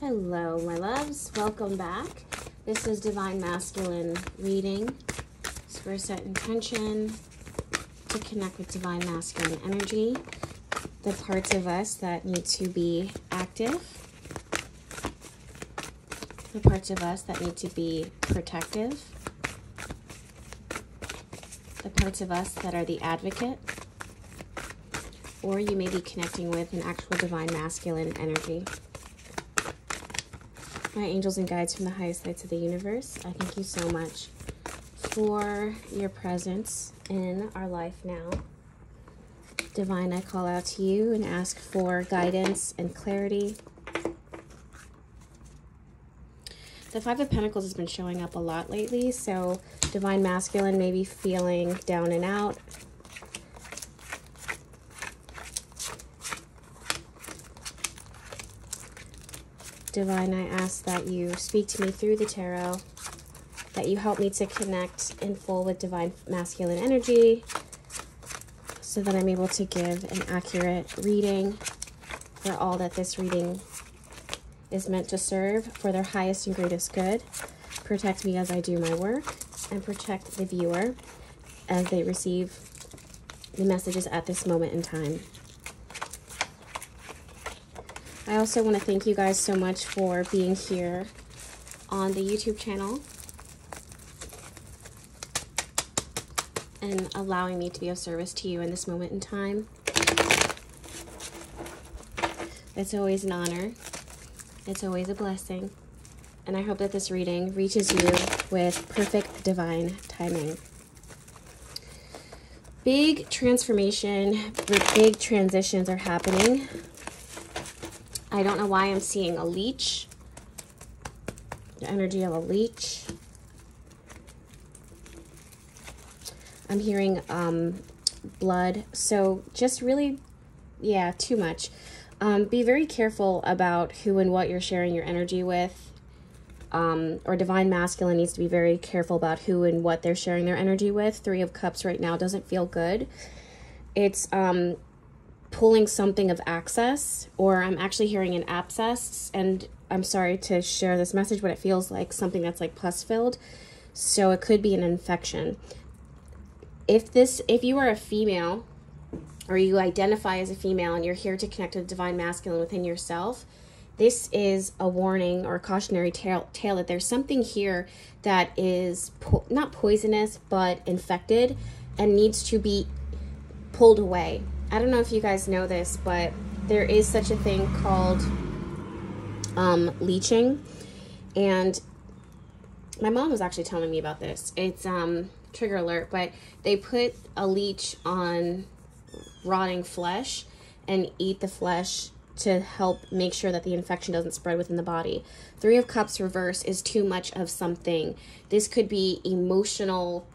Hello, my loves. Welcome back. This is Divine Masculine reading. We're set intention to connect with Divine Masculine energy, the parts of us that need to be active, the parts of us that need to be protective, the parts of us that are the advocate, or you may be connecting with an actual Divine Masculine energy my angels and guides from the highest heights of the universe, I thank you so much for your presence in our life now. Divine, I call out to you and ask for guidance and clarity. The Five of Pentacles has been showing up a lot lately, so Divine Masculine may be feeling down and out, Divine, I ask that you speak to me through the tarot, that you help me to connect in full with Divine Masculine energy so that I'm able to give an accurate reading for all that this reading is meant to serve for their highest and greatest good. Protect me as I do my work and protect the viewer as they receive the messages at this moment in time. I also want to thank you guys so much for being here on the YouTube channel and allowing me to be of service to you in this moment in time. It's always an honor. It's always a blessing. And I hope that this reading reaches you with perfect divine timing. Big transformation, big transitions are happening I don't know why I'm seeing a leech. The energy of a leech. I'm hearing um, blood. So just really, yeah, too much. Um, be very careful about who and what you're sharing your energy with. Um, or divine masculine needs to be very careful about who and what they're sharing their energy with. Three of Cups right now doesn't feel good. It's um, pulling something of access, or I'm actually hearing an abscess, and I'm sorry to share this message, but it feels like something that's like pus filled. So it could be an infection. If this, if you are a female, or you identify as a female and you're here to connect to the divine masculine within yourself, this is a warning or a cautionary tale, tale that there's something here that is po- not poisonous but infected and needs to be pulled away I don't know if you guys know this, but there is such a thing called um, leeching. And my mom was actually telling me about this. It's um, trigger alert, but they put a leech on rotting flesh and eat the flesh to help make sure that the infection doesn't spread within the body. Three of Cups reverse is too much of something. This could be emotional,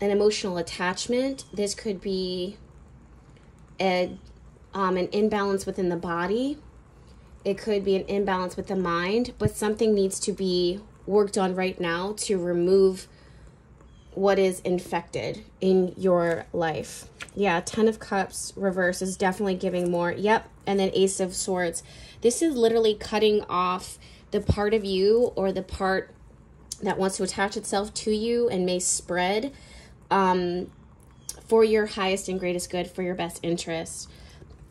an emotional attachment. This could be a, um, an imbalance within the body. It could be an imbalance with the mind, but something needs to be worked on right now to remove what is infected in your life. Yeah, Ten of Cups reverse is definitely giving more. Yep, and then Ace of Swords. This is literally cutting off the part of you or the part that wants to attach itself to you and may spread. Um, for your highest and greatest good, for your best interest.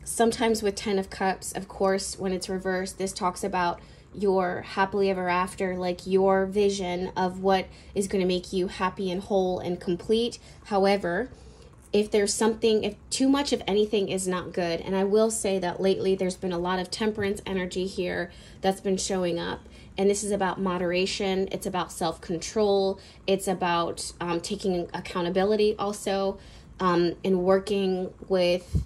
Sometimes with Ten of Cups, of course, when it's reversed, this talks about your happily ever after, like your vision of what is going to make you happy and whole and complete. However, if there's something, if too much of anything is not good, and I will say that lately there's been a lot of temperance energy here that's been showing up. And this is about moderation, it's about self control, it's about um, taking accountability also um, and working with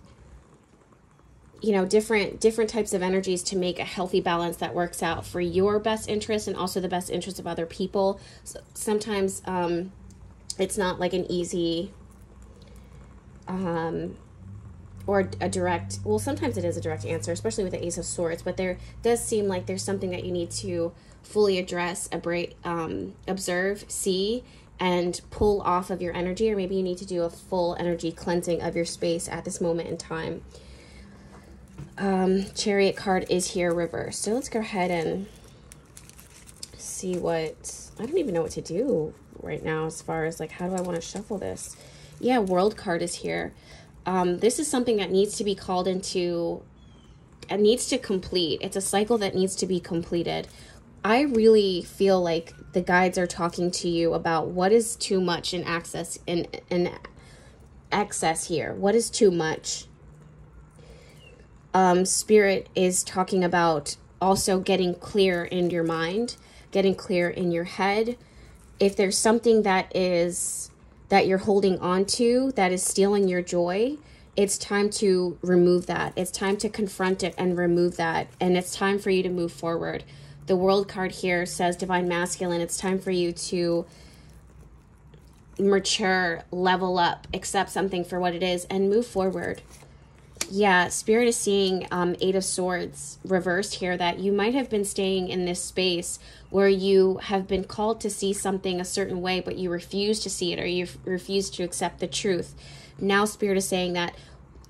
you know different different types of energies to make a healthy balance that works out for your best interest and also the best interest of other people. So sometimes um, it's not like an easy um, or a direct well sometimes it is a direct answer especially with the ace of swords but there does seem like there's something that you need to fully address um, observe see and pull off of your energy, or maybe you need to do a full energy cleansing of your space at this moment in time. um, chariot card is here reversed. So let's go ahead and see what I don't even know what to do right now as far as like how do I want to shuffle this. Yeah, world card is here. Um, this is something that needs to be called into it needs to complete. It's a cycle that needs to be completed. I really feel like the guides are talking to you about what is too much in access in in excess here. What is too much? Um, spirit is talking about also getting clear in your mind, getting clear in your head. If there's something that is that you're holding on to that is stealing your joy, it's time to remove that. It's time to confront it and remove that. And it's time for you to move forward. The world card here says divine masculine. It's time for you to mature, level up, accept something for what it is, and move forward. Yeah, Spirit is seeing um, Eight of Swords reversed here that you might have been staying in this space where you have been called to see something a certain way, but you refuse to see it or you refuse to accept the truth. Now, Spirit is saying that.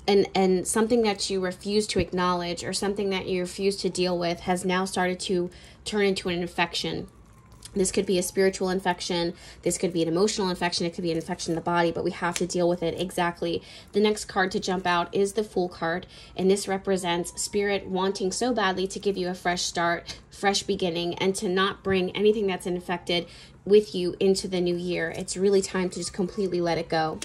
And, and something that you refuse to acknowledge or something that you refuse to deal with has now started to turn into an infection this could be a spiritual infection. This could be an emotional infection. It could be an infection in the body, but we have to deal with it exactly. The next card to jump out is the Fool card, and this represents spirit wanting so badly to give you a fresh start, fresh beginning, and to not bring anything that's infected with you into the new year. It's really time to just completely let it go.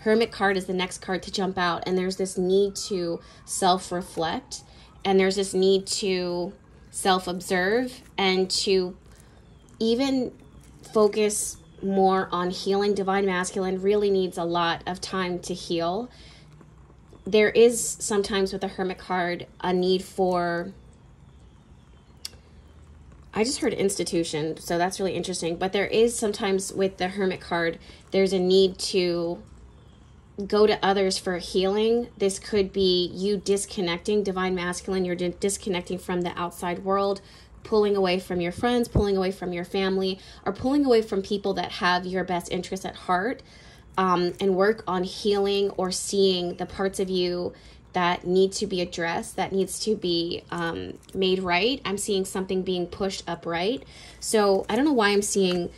Hermit card is the next card to jump out, and there's this need to self reflect, and there's this need to self observe and to even focus more on healing divine masculine really needs a lot of time to heal. There is sometimes with the hermit card a need for i just heard institution so that's really interesting but there is sometimes with the hermit card there's a need to go to others for healing this could be you disconnecting divine masculine you're disconnecting from the outside world pulling away from your friends, pulling away from your family, or pulling away from people that have your best interests at heart, um, and work on healing or seeing the parts of you that need to be addressed, that needs to be um, made right. I'm seeing something being pushed upright. So I don't know why I'm seeing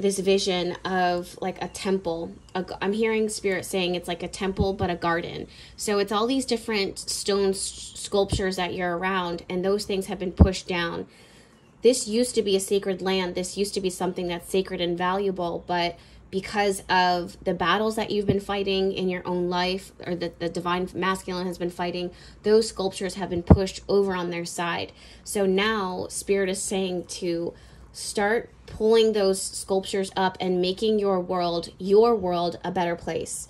this vision of like a temple. i am hearing spirit saying it's like a temple, but a garden. So it's all these different stone sculptures that you're around, and those things have been pushed down. This used to be a sacred land. This used to be something that's sacred and valuable, but because of the battles that you've been fighting in your own life or that the divine masculine has been fighting those sculptures have been pushed over on their side so now spirit is saying to start pulling those sculptures up and making your world, your world, a better place.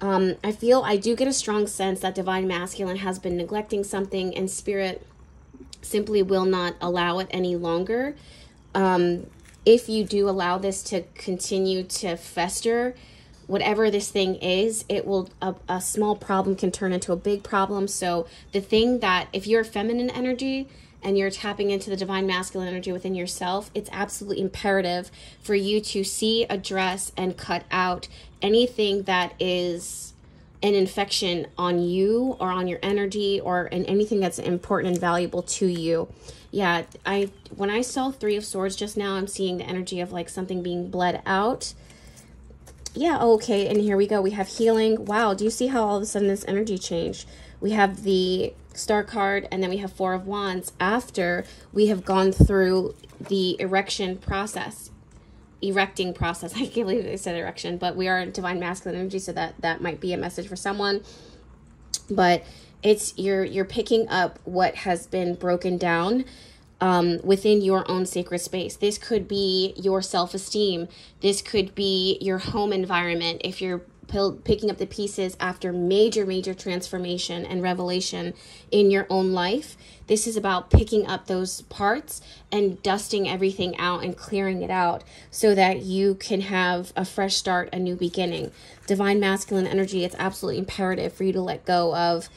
Um, I feel I do get a strong sense that divine masculine has been neglecting something and spirit simply will not allow it any longer. Um, if you do allow this to continue to fester, whatever this thing is, it will a, a small problem can turn into a big problem. So the thing that if you're feminine energy, and you're tapping into the divine masculine energy within yourself, it's absolutely imperative for you to see, address, and cut out anything that is an infection on you or on your energy or in anything that's important and valuable to you. Yeah, I when I saw 3 of swords just now, I'm seeing the energy of like something being bled out. Yeah, okay, and here we go. We have healing. Wow, do you see how all of a sudden this energy changed? We have the star card and then we have four of wands after we have gone through the erection process erecting process i can't believe they said erection but we are divine masculine energy so that that might be a message for someone but it's you're you're picking up what has been broken down um, within your own sacred space. This could be your self esteem. This could be your home environment. If you're picking up the pieces after major, major transformation and revelation in your own life. This is about picking up those parts and dusting everything out and clearing it out so that you can have a fresh start, a new beginning. Divine masculine energy, it's absolutely imperative for you to let go of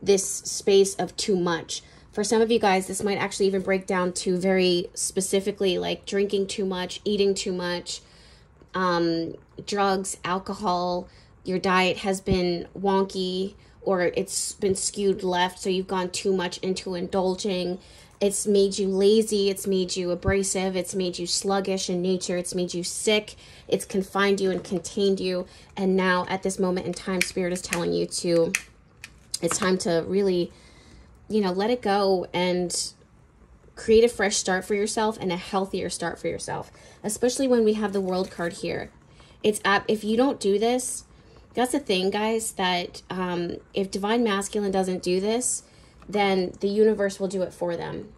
this space of too much. For some of you guys, this might actually even break down to very specifically like drinking too much, eating too much, um, drugs, alcohol, your diet has been wonky, or it's been skewed left so you've gone too much into indulging. It's made you lazy it's made you abrasive it's made you sluggish in nature it's made you sick it's confined you and contained you. And now at this moment in time spirit is telling you to it's time to really you know let it go and create a fresh start for yourself and a healthier start for yourself especially when we have the world card here. It's at if you don't do this that's the thing guys that um, if divine masculine doesn't do this then the universe will do it for them.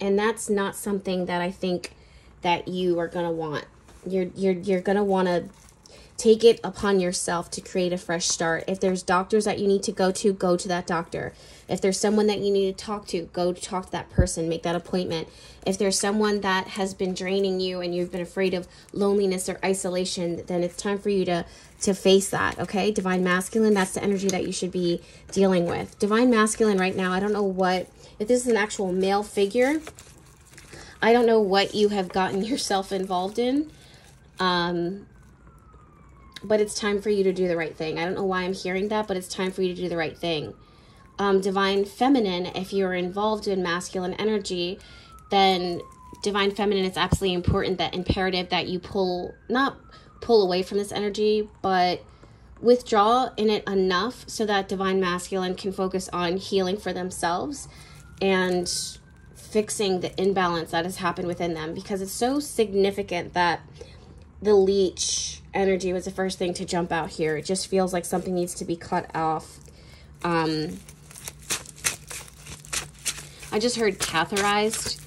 And that's not something that i think that you are going to want. You're you're you're going to want to take it upon yourself to create a fresh start if there's doctors that you need to go to go to that doctor if there's someone that you need to talk to, go talk to that person, make that appointment. If there's someone that has been draining you and you've been afraid of loneliness or isolation, then it's time for you to to face that, okay? Divine masculine, that's the energy that you should be dealing with. Divine masculine right now, I don't know what if this is an actual male figure, I don't know what you have gotten yourself involved in. Um but it's time for you to do the right thing. I don't know why I'm hearing that, but it's time for you to do the right thing um, divine feminine, if you're involved in masculine energy, then divine feminine it's absolutely important that imperative that you pull not pull away from this energy, but withdraw in it enough so that divine masculine can focus on healing for themselves and fixing the imbalance that has happened within them because it's so significant that the leech energy was the first thing to jump out here. It just feels like something needs to be cut off. Um, I just heard catheterized.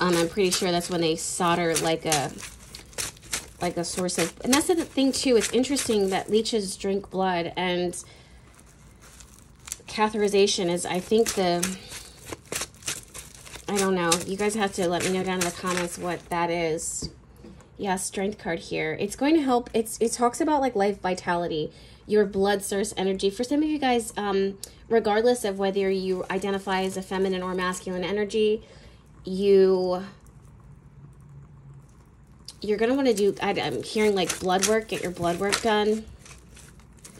Um, I'm pretty sure that's when they solder like a like a source of and that's the thing too it's interesting that leeches drink blood and catheterization is i think the i don't know you guys have to let me know down in the comments what that is yeah strength card here it's going to help it's it talks about like life vitality your blood source energy for some of you guys um regardless of whether you identify as a feminine or masculine energy, you you're gonna want to do. I, I'm hearing like blood work. Get your blood work done.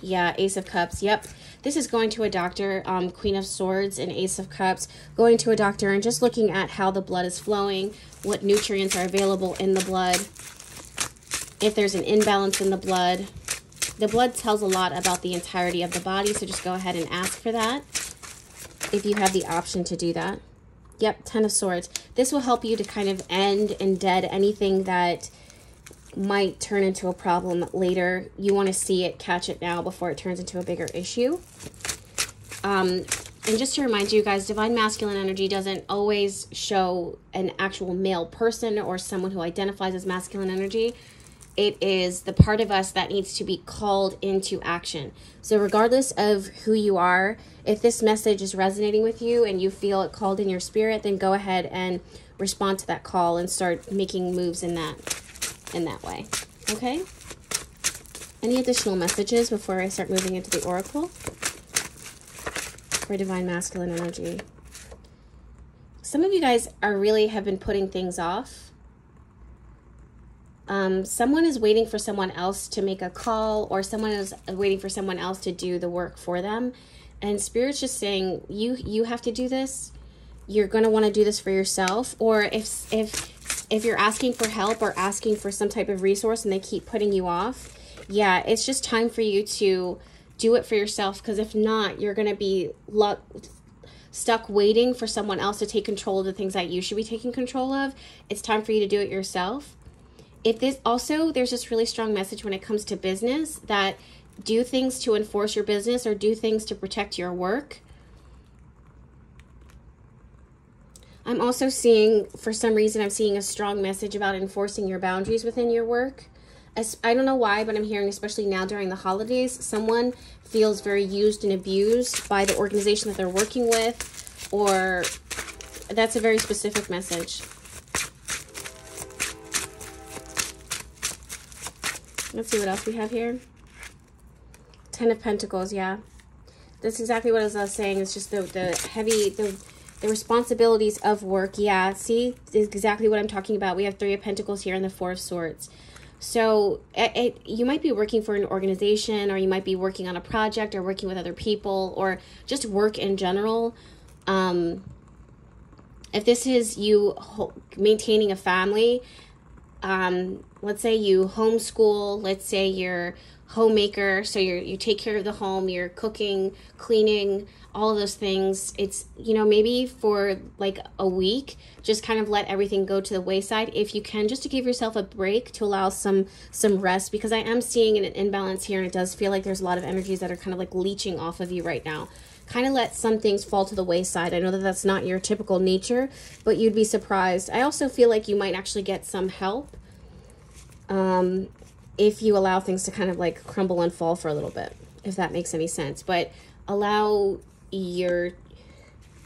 Yeah, Ace of Cups. Yep. This is going to a doctor, um, Queen of Swords and Ace of Cups, going to a doctor and just looking at how the blood is flowing, what nutrients are available in the blood, if there's an imbalance in the blood, the blood tells a lot about the entirety of the body, so just go ahead and ask for that if you have the option to do that. Yep, Ten of Swords. This will help you to kind of end and dead anything that might turn into a problem later. You want to see it, catch it now before it turns into a bigger issue. Um, and just to remind you guys, divine masculine energy doesn't always show an actual male person or someone who identifies as masculine energy it is the part of us that needs to be called into action. So, regardless of who you are, if this message is resonating with you and you feel it called in your spirit, then go ahead and respond to that call and start making moves in that in that way. Okay? Any additional messages before I start moving into the oracle for divine masculine energy? Some of you guys are really have been putting things off um, someone is waiting for someone else to make a call or someone is waiting for someone else to do the work for them and spirit's just saying you you have to do this you're going to want to do this for yourself or if if if you're asking for help or asking for some type of resource and they keep putting you off yeah it's just time for you to do it for yourself because if not you're going to be luck stuck waiting for someone else to take control of the things that you should be taking control of. It's time for you to do it yourself. If this also there's this really strong message when it comes to business that do things to enforce your business or do things to protect your work i'm also seeing for some reason i'm seeing a strong message about enforcing your boundaries within your work i don't know why but i'm hearing especially now during the holidays someone feels very used and abused by the organization that they're working with or that's a very specific message Let's see what else we have here. Ten of Pentacles, yeah. That's exactly what I was saying. It's just the, the heavy, the, the responsibilities of work. Yeah, see, exactly what I'm talking about. We have Three of Pentacles here and the Four of Swords. So it, it, you might be working for an organization, or you might be working on a project, or working with other people, or just work in general. Um, if this is you maintaining a family, um, let's say you homeschool, let's say you're homemaker, so you you take care of the home, you're cooking, cleaning, all of those things. It's you know maybe for like a week, just kind of let everything go to the wayside if you can, just to give yourself a break to allow some some rest because I am seeing an imbalance here, and it does feel like there's a lot of energies that are kind of like leeching off of you right now kind of let some things fall to the wayside. I know that that's not your typical nature, but you'd be surprised. I also feel like you might actually get some help um, if you allow things to kind of like crumble and fall for a little bit, if that makes any sense. But allow your,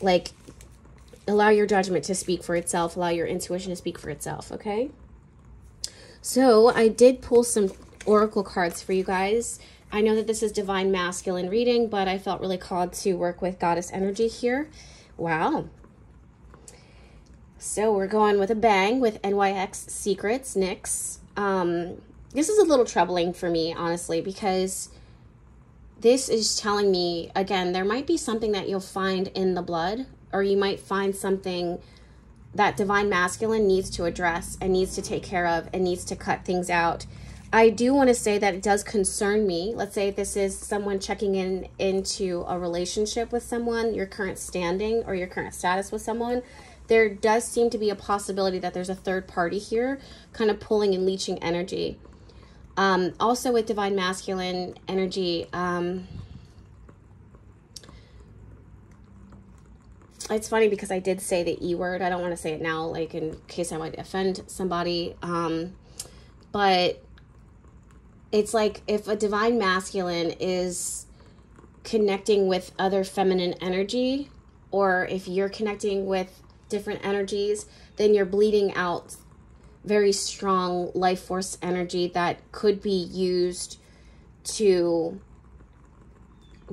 like, allow your judgment to speak for itself, allow your intuition to speak for itself, okay? So I did pull some oracle cards for you guys. I know that this is divine masculine reading, but I felt really called to work with goddess energy here. Wow. So we're going with a bang with NYX Secrets, NYX. Um, this is a little troubling for me, honestly, because this is telling me, again, there might be something that you'll find in the blood, or you might find something that divine masculine needs to address and needs to take care of and needs to cut things out I do want to say that it does concern me. Let's say this is someone checking in into a relationship with someone, your current standing or your current status with someone. There does seem to be a possibility that there's a third party here kind of pulling and leeching energy. Um, also, with divine masculine energy, um, it's funny because I did say the E word. I don't want to say it now, like in case I might offend somebody. Um, but it's like if a divine masculine is connecting with other feminine energy or if you're connecting with different energies then you're bleeding out very strong life force energy that could be used to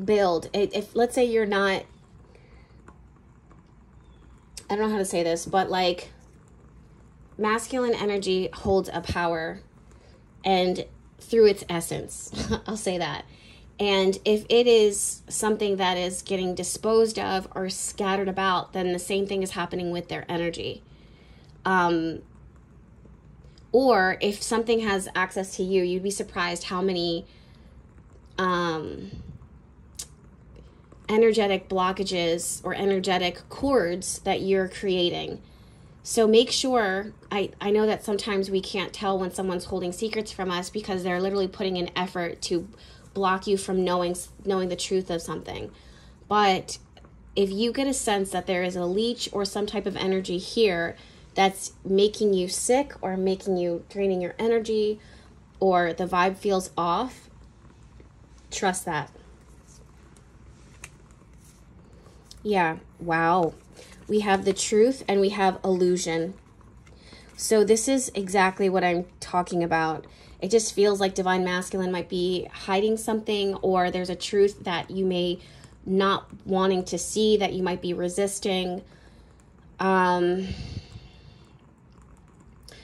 build. If let's say you're not I don't know how to say this but like masculine energy holds a power and through its essence. I'll say that. And if it is something that is getting disposed of or scattered about, then the same thing is happening with their energy. Um, or if something has access to you, you'd be surprised how many um, energetic blockages or energetic cords that you're creating so make sure I, I know that sometimes we can't tell when someone's holding secrets from us because they're literally putting an effort to block you from knowing knowing the truth of something. But if you get a sense that there is a leech or some type of energy here that's making you sick or making you draining your energy or the vibe feels off, trust that. Yeah, wow we have the truth, and we have illusion. So, this is exactly what I'm talking about. It just feels like divine masculine might be hiding something, or there's a truth that you may not wanting to see, that you might be resisting. Um,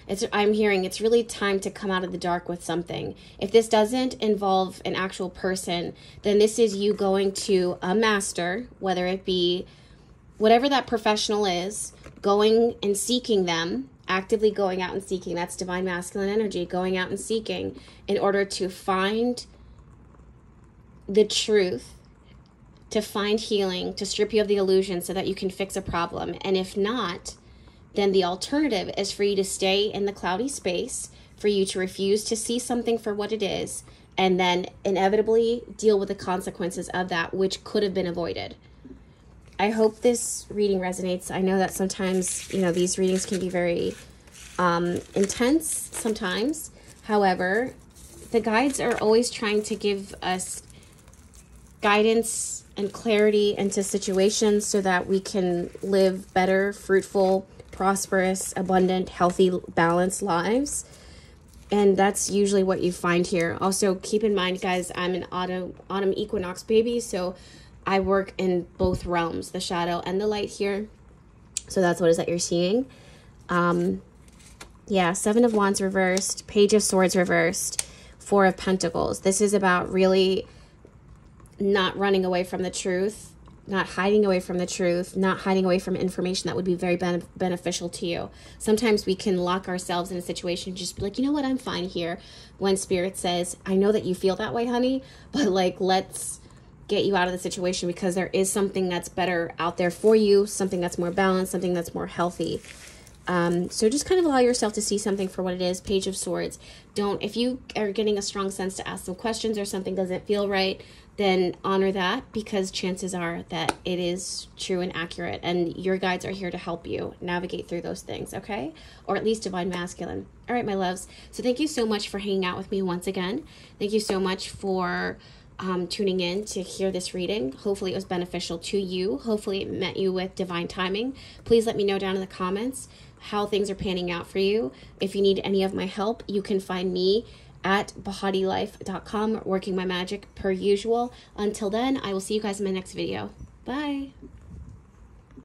it's I'm hearing it's really time to come out of the dark with something. If this doesn't involve an actual person, then this is you going to a master, whether it be whatever that professional is, going and seeking them, actively going out and seeking. That's divine masculine energy, going out and seeking in order to find the truth, to find healing, to strip you of the illusion so that you can fix a problem. And if not, then the alternative is for you to stay in the cloudy space, for you to refuse to see something for what it is, and then inevitably deal with the consequences of that, which could have been avoided. I hope this reading resonates. I know that sometimes, you know, these readings can be very um, intense sometimes. However, the guides are always trying to give us guidance and clarity into situations so that we can live better, fruitful, prosperous, abundant, healthy, balanced lives. And that's usually what you find here. Also, keep in mind, guys, I'm an autumn, autumn equinox baby, so I work in both realms, the shadow and the light here. So that's what is that you're seeing. Um, Yeah, Seven of Wands reversed, Page of Swords reversed, Four of Pentacles. This is about really not running away from the truth, not hiding away from the truth, not hiding away from information that would be very ben- beneficial to you. Sometimes we can lock ourselves in a situation, just be like, you know what, I'm fine here. When Spirit says, I know that you feel that way, honey, but like, let's get you out of the situation because there is something that's better out there for you, something that's more balanced, something that's more healthy. Um, so just kind of allow yourself to see something for what it is. Page of Swords. Don't, if you are getting a strong sense to ask some questions or something doesn't feel right, then honor that because chances are that it is true and accurate. And your guides are here to help you navigate through those things, okay? Or at least Divine Masculine. All right, my loves. So thank you so much for hanging out with me once again. Thank you so much for um, tuning in to hear this reading. Hopefully, it was beneficial to you. Hopefully, it met you with divine timing. Please let me know down in the comments how things are panning out for you. If you need any of my help, you can find me at behatilife.com working my magic per usual. Until then, I will see you guys in my next video. Bye.